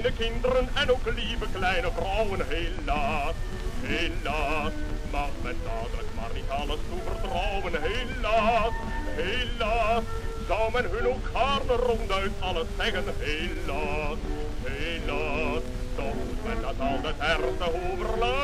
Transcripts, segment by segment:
kleine kinderen en ook lieve kleine vrouwen, helaas, helaas. Mag men dadelijk maar niet alles toevertrouwen, helaas, helaas. Zou men hun ook gaarne ronduit alles zeggen, helaas, helaas. Toch moet men dat altijd ernstig overleggen,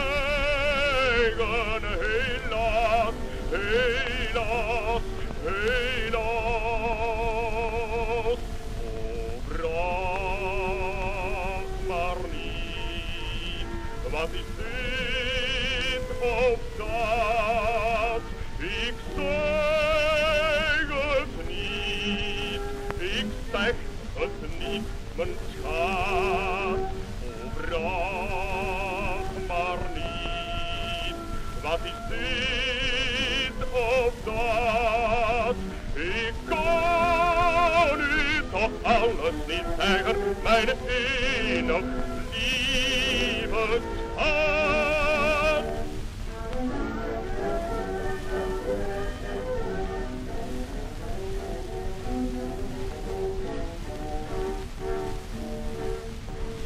wat is dit of dat? Ik zeg het niet, ik zeg het niet, mijn schat. O, vraag maar niet, wat is dit of dat? Ik kan u toch alles niet zeggen, mijn enig lieve schat.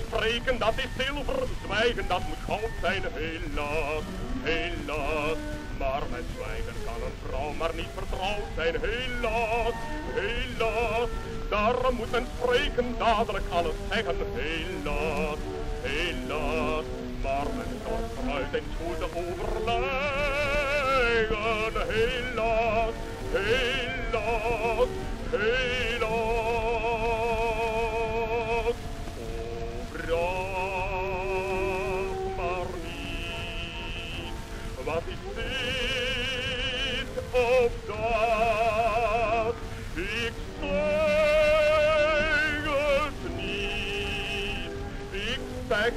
Spreken dat is zilver, zwijgen dat moet goud zijn, helaas, helaas. Maar met zwijgen kan een vrouw maar niet vertrouwd zijn, helaas, helaas. Daarom moet men spreken, dadelijk alles zeggen, helaas, helaas. barmen dort knallt den Tode overlegen. Hellas, Hellas, Hellas, Obras oh, Marnit, was ich sind auf das, ich zeig es nicht, ich zeig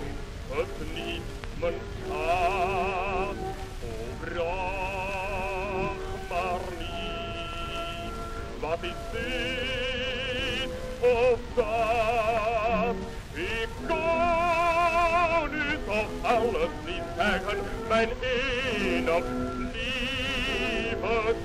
het niet, mijn schat. O, vraag maar niet, wat is dit of dat? Ik kan u toch alles niet zeggen, mijn enig lieve